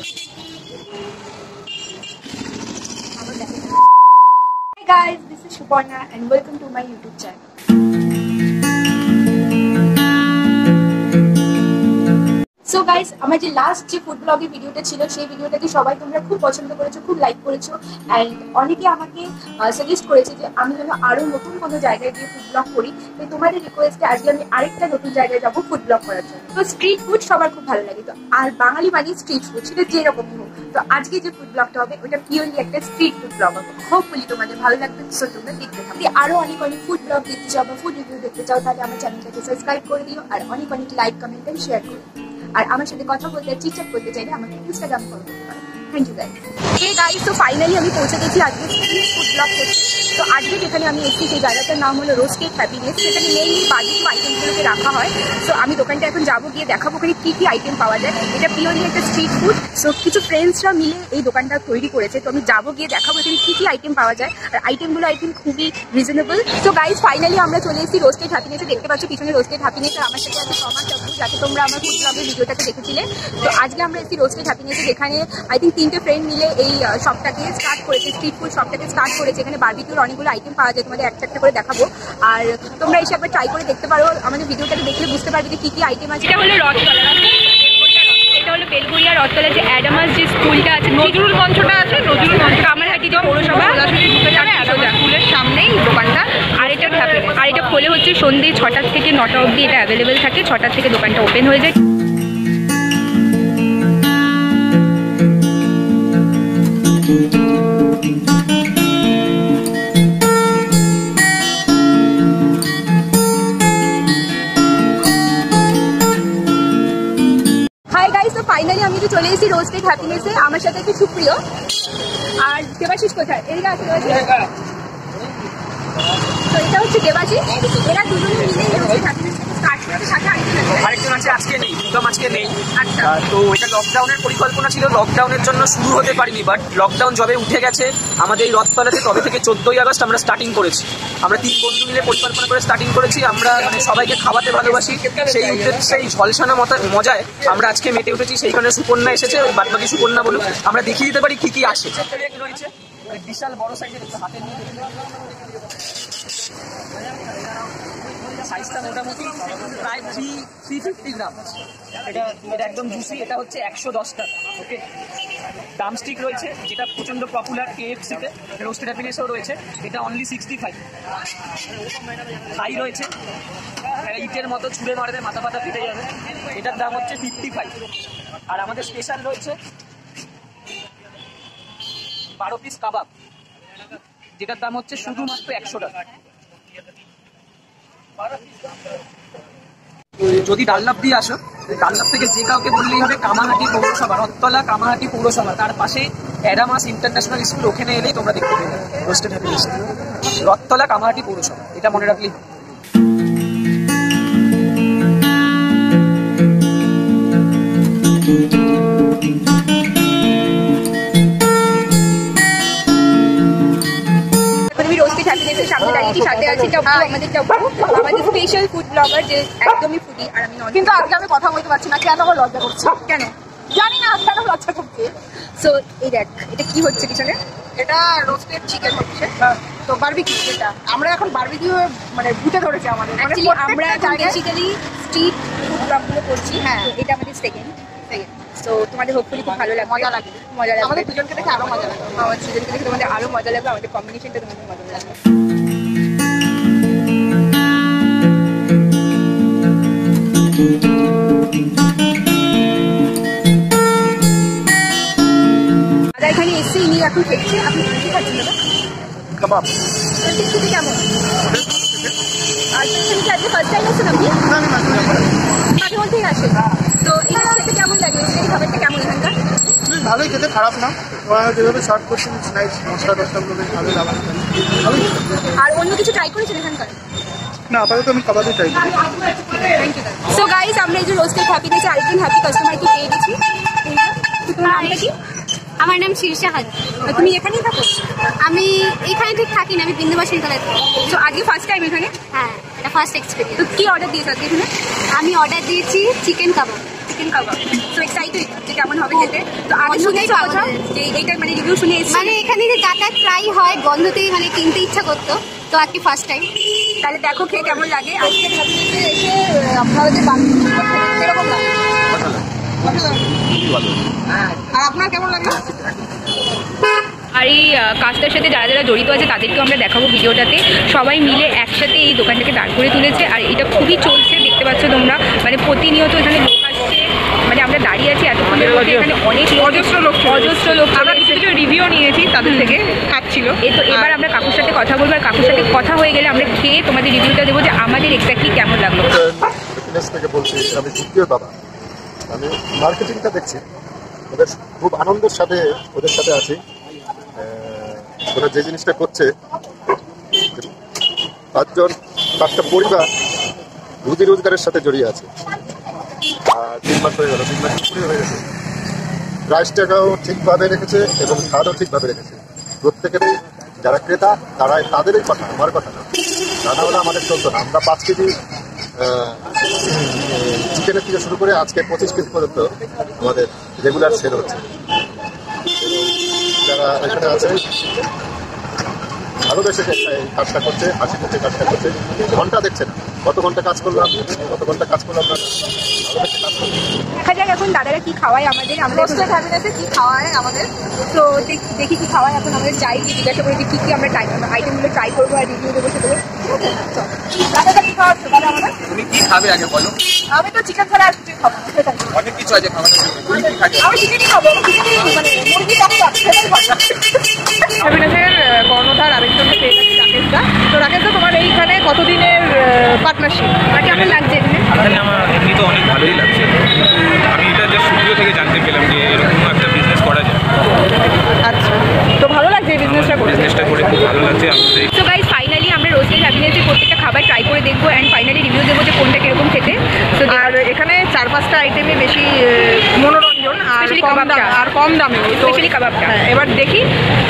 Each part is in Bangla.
Hi guys, this is Suparna and welcome to my YouTube channel. So guys আমার যে লাস্ট যে ফুড ব্লগের ভিডিওটা ছিল, সেই ভিডিওটাকে সবাই তোমরা খুব পছন্দ করেছ, খুব লাইক করেছ। অ্যান্ড অনেকে আমাকে সাজেস্ট করেছে যে আমি যেন আরও নতুন কোনো জায়গায় গিয়ে ফুড ব্লগ করি। তো তোমাদের রিকোয়েস্টে আজকে আমি আরেকটা নতুন জায়গায় যাব ফুড ব্লগ করার জন্য। তো স্ট্রিট ফুড সবার খুব ভালো লাগে। তো আর বাঙালি মানে স্ট্রিট ফুড সেটা যেরকমই হোক। তো আজকে যে ফুড ব্লগটা হবে, ওটা পিওরলি একটা স্ট্রিট ফুড ব্লগ হবে। হোপফুলি তোমাদের ভালো লাগবে সো তোমরা দেখতে থাকো। আরও অনেক অনেক ফুড ব্লগ দেখতে চাও বা ফুড রিভিউ দেখতে চাও, তাহলে আমার চ্যানেলটাকে সাবস্ক্রাইব করে দিও। আর অনেক অনেক লাইক কমেন্ট এন্ড শেয়ার করো আর আমার সাথে কথা বলতে চিটচাট করতে চাইলে আমাকে ইনস্টাগ্রাম ফলো করতে পারো থ্যাংক ইউ গাইজ এই গাইজ তো ফাইনালি আমি পৌঁছে গেছি আজকে ফুড ব্লগ করতে। তো আজকে যেখানে আমি এসেছি, সেই জায়গাটার নাম হলো রোস্টেড হ্যাপিনেস সেখানে মেইনলি বাজিটিভ আইটেমগুলোকে রাখা হয়। সো আমি দোকানটা এখন যাব গিয়ে দেখাবো ওখানে কী কী আইটেম পাওয়া যায়। এটা পিওরলি একটা স্ট্রিট ফুড সো কিছু ফ্রেন্ডসরা মিলে এই দোকানটা তৈরি করেছে। তো আমি যাব গিয়ে দেখাবো এখানে কী কী আইটেম পাওয়া যায়। আর আইটেমগুলো আই থিঙ্ক খুবই রিজনেবল সো গাইজ ফাইনালি আমরা চলে এসেছি রোস্টেড হ্যাপিনেসে দেখতে পাচ্ছ পিছনে রোস্টেড হ্যাপিনেস আর আমার সাথে আছে সমাজ চক্র তোমরা আমার ফুড ব্লগের ভিডিওটাতে দেখেছিলে। তো আজকে আমরা এসেছি রোস্টেড হ্যাপিনেসে যেখানে আই থিঙ্ক তিনটে ফ্রেন্ড মিলে এই শপটাকে স্টার্ট করেছে স্ট্রিট ফুড শপটাকে স্টার্ট করেছে। এখানে বার্বিকিউর অনেকগুলো আইটেম পাওয়া যায় তোমাদের একটা একটা করে দেখাবো। আর তোমরা এসে একবার ট্রাই করে দেখতে পারো আমাদের ভিডিওটাকে দেখলে বুঝতে পারবে যে কী কী আইটেম আছে। এটা হলো রথতলা এটা হলো বেলগুড়িয়া রথতলা যে অ্যাডামাস যে স্কুলটা আছে নজরুল মঞ্চটা আছে নজরুল মঞ্চ কামারহাটি যে পৌরসভা ঢুকে যাবে অ্যাডামাস স্কুলের সামনেই দোকানটা। আর এটা আর এটা খোলে হচ্ছে সন্ধ্যে ছটার থেকে নটা অবধি এটা অ্যাভেলেবেল থাকে ছটার থেকে দোকানটা ওপেন হয়ে যায়। হাই গাইস তো ফাইনালি আমি তো চলে এসেছি রোজ টেক হ্যাপিনেসে আমার সাথে একটু প্রিয় আর দেবাশিস কোথায়? এদিকে আছে তো এটা হচ্ছে দেবাশিস। এরা দুজনে মিলে হ্যাপিনেস স্টার্ট করেছে সাথে আরেকজন আছে। আজকে নেই প্রীতম আজকে নেই। আচ্ছা। তো এটা লকডাউনের পরিকল্পনা ছিল লকডাউনের জন্য শুরু হতে পারিনি বাট লকডাউন যবে উঠে গেছে আমাদের এই রথতলাতে তবে থেকে চোদ্দই আগস্ট আমরা স্টার্টিং করেছি। আমরা তিন বন্ধু মিলে পরিকল্পনা করে স্টার্টিং করেছি আমরা মানে সবাইকে খাওয়াতে ভালোবাসি সেই উদ্দেশ্যে সেই ঝলসানো মতা- মজায় আমরা আজকে মেতে উঠেছি সেইখানে সুকন্যা এসেছে বাদ বাকি সুকন্যা বলুক আমরা দেখিয়ে দিতে পারি কি কি আসে। রয়েছে বিশাল বড় সাইজের হাতে নিয়ে সাইজটা মোটামুটি প্রায় থ্রি থ্রি ফিফটি গ্রাম এটা এটা একদম জুসি এটা হচ্ছে একশো দশ টাকা ওকে ডামস্টিক রয়েছে, যেটা প্রচণ্ড পপুলার কেএফসিতে রোস্টেড হ্যাপিনেসও রয়েছে, এটা অনলি সিক্সটি ফাইভ হাই রয়েছে ইটের মতো ছুঁড়ে মারবে মাথা পাতা ফেটে যাবে, এটার দাম হচ্ছে ফিফটি ফাইভ আর আমাদের স্পেশাল রয়েছে বারো পিস কাবাব, যেটার দাম হচ্ছে শুধুমাত্র একশো টাকা। যদি ডাল্লাভ দিয়ে আসো ডাল্লাভ থেকে যে কাউকে বললেই হবে কামাহাটি পৌরসভা রথতলা কামাহাটি পৌরসভা। তার পাশে অ্যাডামাস ইন্টারন্যাশনাল স্কুল, ওখানে এলেই তোমরা দেখতে পেবে রোস্টেড হ্যাপিনেস রথতলা কামাহাটি পৌরসভা, এটা মনে রাখলেই হবে। এখন হ্যাপিনেসের সামনে দাঁড়িয়েছি সাথে আছি আমাদের আমাদের স্পেশাল ফুড ব্লগার যে একদমই ফুডি আর আমি কিন্তু আজকে আমি কথা বলতে পারছি না কেন আমার লজ্জা করছে? কেন? জানি না কেন লজ্জা করছে। সো এই দেখ এটা কি হচ্ছে পিছনে? এটা রোস্টেড চিকেন হচ্ছে। তো বারবিকিউ যেটা। আমরা এখন বারবিকিউ মানে ভুতে ধরেছে আমাদের। মানে আমরা বেসিক্যালি স্ট্রিট ফুড ব্লগগুলো করছি। হ্যাঁ। এটা আমাদের সেকেন্ড তো তোমাদের হোপফুলি খুব ভালো লাগবে। মজা লাগে মজা লাগবে। আমাদের দুজনকে দেখে আরও মজা লাগে আমার দুজনকে দেখে তোমাদের আরও মজা লাগবে। আমাদের কম্বিনেশনটা তোমাদের মজা লাগবে। এখানে এসে ইনি এখন খেয়েছে। আপনি কি খাচ্ছেন দাদা? কাবাব। খেতে কেমন। আর এখানে কি আজকে ফার্স্ট টাইম আপনি? আমি মাঝে মধ্যেই আসেন। তো এই খেতে কেমন লাগে? এই খাবারটা কেমন বেশ ভালোই খেতে খারাপ না। ওরা যেভাবে সার্ভ করছে নাইস মশলা টসলাগুলো বেশ ভালোই লাগা আর অন্য কিছু ট্রাই করেছেন এখানকার? না আপাতত আমি কাবাবই ট্রাই করি। সো গাইস আমরা এই যে রোস্টেড হ্যাপিনেসে আরেকজন হ্যাপি কাস্টমারকে পেয়ে গেছি আমার নাম শীর্ষা হাজার আর তুমি এখানেই থাকো? আমি এখানে ঠিক থাকি না আমি বিন্দুবাসীর তলায় থাকি। তো আজকে ফার্স্ট টাইম এখানে? হ্যাঁ এটা ফার্স্ট তো এক্সপিরিয়েন্স কি অর্ডার দিয়েছ আজকে এখানে? আমি অর্ডার দিয়েছি চিকেন কাবাব। চিকেন কাবাব তো এক্সাইটেড যে কেমন হবে খেতে। তো আগে পাওয়া যে এইটার মানে রিভিউ শুনে এসেছি। মানে এখানে যে যাতায়াত প্রায় হয় গন্ধতেই মানে কিনতে ইচ্ছা করতো তো আজকে ফার্স্ট টাইম তাহলে দেখো খেয়ে কেমন লাগে। আজকে এসে আপনারা যে লাগে? আর আপনার কেমন লাগে? আর এই কাজটার সাথে যারা যারা জড়িত আছে তাদেরকেও আমরা দেখাবো ভিডিওটাতে। সবাই মিলে একসাথে এই দোকানটাকে দাঁড় করে তুলেছে। আর এটা খুবই চলছে দেখতে পাচ্ছ তোমরা। মানে প্রতিনিয়ত এখানে লোক আসছে মানে আমরা দাঁড়িয়ে আছি এতক্ষণের মধ্যে এখানে অনেক অজস্র লোক অজস্র লোক আমরা কিছু কিছু রিভিউ নিয়েছি তাদের থেকে। খাচ্ছিল। এই তো এবার আমরা কাকুর সাথে কথা বলব আর কাকুর সাথে কথা হয়ে গেলে আমরা খেয়ে তোমাদের রিভিউটা দেবো যে আমাদের এক্স্যাক্টলি কেমন লাগল। থেকে বলছি আমি দ্বিতীয় বাবা আমি মার্কেটিংটা দেখছি। ওদের খুব আনন্দের সাথে ওদের সাথে আছি। ওরা যে জিনিসটা করছে পাঁচজন পাঁচটা পরিবার রুজি রোজগারের সাথে জড়িয়ে আছে। তিন মাস ঠিকভাবে রেখেছে এবং স্বাদও ঠিকভাবে রেখেছে। প্রত্যেকেরই, যারা ক্রেতা, তারাই তাদেরই কথা, আমার কথা না। রান্না হলে আমাদের চলতো না। আমরা পাঁচ কেজি চিকেনের থেকে শুরু করে আজকে পঁচিশ কেজি পর্যন্ত আমাদের রেগুলার সেল হচ্ছে। যারা এখানে আছে ভালোবেসে কাজটা করছে হাসি করছে কাজটা করছে, ঘণ্টা দেখছে না কত ঘণ্টা কাজ করলাম কত ঘণ্টা কাজ কাজ করছে। দেখা যাক এখন দাদারা কি খাওয়ায় আমাদের। রোস্টেড হ্যাপিনেসে কি খাওয়ায় আমাদের? তো দেখ- দেখি কি খাওয়ায় এখন আমাদের যাই জিজ্ঞাসা করি যে কি কি আমরা আইটেমগুলো ট্রাই করব আর রিভিউ দেবো সেগুলো। দাদাটা কি খাওয়াচ্ছে বলো আমাদের? তুমি কি খাবে আগে বলো? আমি তো চিকেন ছাড়া আর কিছুই খাব। অনেক কিছু আছে খাওয়ানোর জন্য। তুমি কি খাবে? আমি চিকেনই খাব চিকেনই মানে মুরগি কষা হ্যাপিনেসের কর্ণধার আরেকজনকে পেয়ে গেছি রাকেশদা তো রাকেশদা তোমার এইখানে কতদিনের পার্টনারশিপ আর কেমন লাগছে এখানে? অনেক ভালোই লাগছে আমি এটা যে স্টুডিও থেকে জানতে পেলাম যে এরকম একটা বিজনেস করা যায় আচ্ছা তো ভালো লাগছে এই বিজনেসটা করে বিজনেসটা করে খুব ভালো লাগছে আমাদের তো গাইজ ফাইনালি আমরা রোস্টেড হ্যাপিনেসের প্রত্যেকটা খাবার ট্রাই করে দেখব অ্যান্ড ফাইনালি রিভিউ দেবো যে কোনটা কীরকম খেতে তো আর এখানে চার পাঁচটা আইটেমে বেশি আহ, মনোরঞ্জন আর Especially কম কাবাবটা। দাম আর কম Especially কাবাবটা। হ্যাঁ, এবার দেখি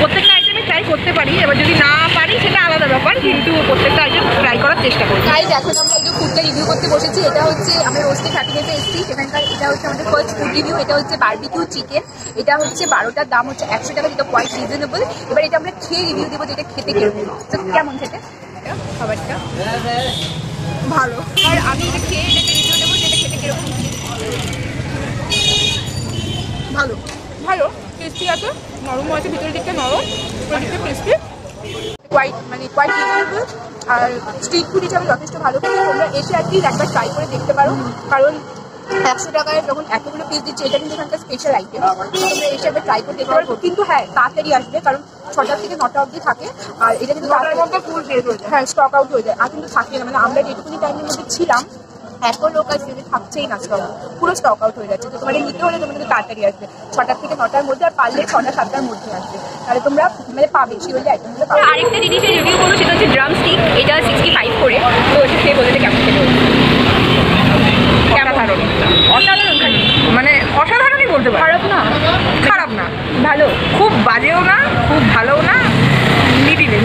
প্রত্যেকটা আইটেমে ট্রাই করতে পারি। এবার যদি না পারি সেটা আলাদা ব্যাপার কিন্তু প্রত্যেকটা আইটেম ট্রাই করার চেষ্টা করি তাই এখন আমরা এই যে ফুডটা রিভিউ করতে বসেছি এটা হচ্ছে আমরা রোস্টেড হ্যাপিনেসে এসেছি সেখানকার এটা হচ্ছে আমাদের ফার্স্ট ফুড রিভিউ এটা হচ্ছে বার্বিকিউ চিকেন এটা হচ্ছে বারোটার দাম হচ্ছে একশো টাকা যেটা কোয়াইট রিজনেবল এবার এটা আমরা খেয়ে রিভিউ দেবো যেটা খেতে কীরকম কেমন খেতে? এটা খাবারটা? ভালো। আর আমি এটা খেয়ে এটাকে রিভিউ দেবো যে এটা খেতে কীরকম ভালো। ভালো? টেস্টি আছে। নরম আছে ভিতরের দিকটা নরম উপরের দিকটা ক্রিস্পি কোয়াইট মানে কোয়াইট রিজনেবল আর স্ট্রিট ফুড হিসাবে যথেষ্ট ভালো খেতে তোমরা এসে অ্যাটলিস্ট একবার ট্রাই করে দেখতে পারো। কারণ একশো টাকায় যখন এতগুলো পিস দিচ্ছে এটা কিন্তু এখানকার স্পেশাল আইটেম তোমরা এসে একবার ট্রাই করে দেখতে পারো। কিন্তু হ্যাঁ তাড়াতাড়ি আসবে কারণ ছটা থেকে নটা অবধি থাকে। আর এটা কিন্তু হ্যাঁ স্টক আউট হয়ে যায়। আর কিন্তু থাকে না। মানে আমরা যেটুকুনি টাইমের মধ্যে ছিলাম এত লোক আসবে যে থাকছেই না স্টক পুরো স্টক আউট হয়ে যাচ্ছে। তো তোমাদের নিতে হলে তোমাদের তাড়াতাড়ি আসবে। ছটার থেকে নটার মধ্যে আর পারলে ছটা সাতটার মধ্যে আসবে। তাহলে তোমরা মানে পাবে শিওরলি আইটেমগুলো পাবে। আরেকটা জিনিসের রিভিউ করব সেটা হচ্ছে ড্রাম স্টিক এটা সিক্সটি ফাইভ করে। তো ওটা খেয়ে বলতে কেমন খেতে অসাধারণ। অসাধারণ। মানে অসাধারণই বলতে পারো। খারাপ না? খারাপ না। ভালো? খুব বাজেও না খুব ভালোও না। মিডিলে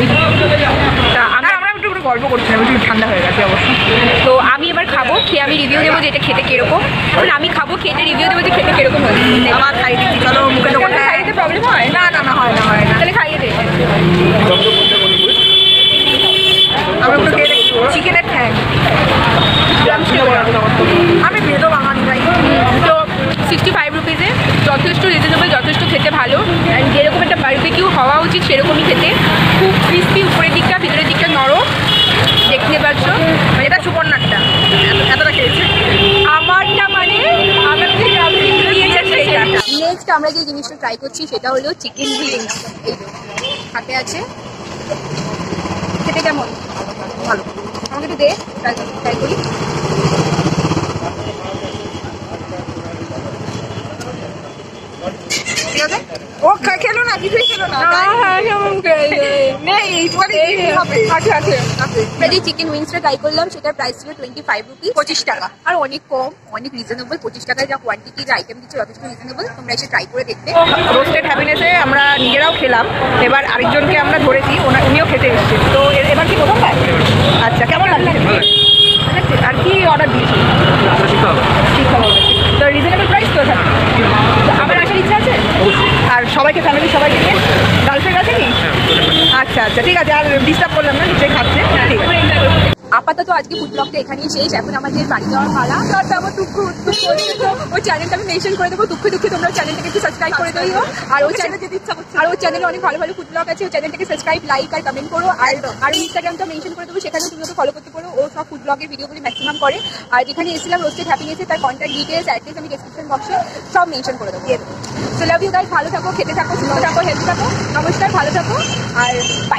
তা আমরা আমরা একটু একটু গল্প করছিলাম একটু ঠান্ডা হয়ে গেছে অবশ্য। তো আমি এবার খাব খেয়ে আমি রিভিউ দেবো যে এটা খেতে কীরকম। এখন আমি খাব খেতে রিভিউ দেবো যে খেতে কীরকম হয়েছে। আবার খাই দিচ্ছি চলো মুখে কেন খাইয়ে দিতে হয়? না না না হয় না হয় না। তাহলে খাইয়ে দে। আমরা একটু খেয়ে চিকেনের ঠ্যাং। আমি ভেদো বাঙালি ভাই। তো সিক্সটি ফাইভ রুপিসে যথেষ্ট রিজনেবল যথেষ্ট খেতে ভালো। অ্যান্ড যেরকম একটা বারবিকিউ হওয়া উচিত সেরকমই খেতে খুব ক্রিস্পি উপরের দিকটা ভিতরের দিকটা নরম দেখতে পাচ্ছ মানে এটা সুপর্ণারটা এত- এতটা খেয়েছে আমারটা মানে আমার যে রাবড়ি দিয়েছে সেইটা নেক্সট আমরা যে জিনিসটা ট্রাই করছি সেটা হলো চিকেন উইংস এই হাতে আছে। খেতে কেমন? ভালো। আমাকে একটু দে ট্রাই করি ঠিক আছে ও খেলো না কিছুই খেলো না আছে আছে আমরা চিকেন উইংসটা ট্রাই করলাম সেটার প্রাইস ছিল টোয়েন্টি ফাইভ রুপিস পঁচিশ টাকা। আর অনেক কম অনেক রিজনেবল পঁচিশ টাকায় যা আইটেম দিচ্ছে যথেষ্ট রিজনেবল তোমরা এসে ট্রাই করে দেখবে। রোস্টেড হ্যাপিনেসে আমরা নিজেরাও খেলাম। এবার আরেকজনকে আমরা ধরেছি উনিও খেতে এসেছেন। তো এবার কি প্রথমবার আচ্ছা কেমন লাগছে? আর কি অর্ডার দিয়েছি ঠিক খবর তো রিজনেবল প্রাইস তো এখানে তো আবার আসার ইচ্ছা আছে সবাইকে ফ্যামিলি সবাইকে নিয়ে গার্লফ্রেন্ড আছে কি আচ্ছা আচ্ছা ঠিক আছে আর ডিস্টার্ব করলাম না নিচে খাচ্ছে ঠিক আছে। আপাতত আজকে ফুড ব্লগটা এখানেই শেষ। এখন আমাদের বাড়ি যাওয়ার পালা। তারপর আমার দুঃখ ওই চ্যানেলটা আমি মেনশন করে দেবো। দুঃখ দুঃখে তোমরা চ্যানেলটাকে একটু সাবস্ক্রাইব করে দিও। আর ওই চ্যানেল যেতে ইচ্ছা করছে আর ওই চ্যানেলে অনেক ভালো ভালো ফুড ব্লগ আছে। ওই চ্যানেলটাকে সাবস্ক্রাইব লাইক আর কমেন্ট করো। আর আর ইনস্টাগ্রামটা মেনশন করে দেবো। সেখানে তুমি ফলো করতে পারো। ও সব ফুড ব্লগের ভিডিওগুলি ম্যাক্সিমাম করে। আর যেখানে এসেছিলাম রোস্টেড হ্যাপিনেসে তার কন্ট্যাক্ট ডিটেলস অ্যাড্রেস আমি ডিসক্রিপশন বক্সে সব মেনশন করে দেবো। সো লাভ ইউ গাইস ভালো থাকো খেতে থাকো সুস্থ থাকো হেলথ থাকো। নমস্কার ভালো থাকো। আর বাই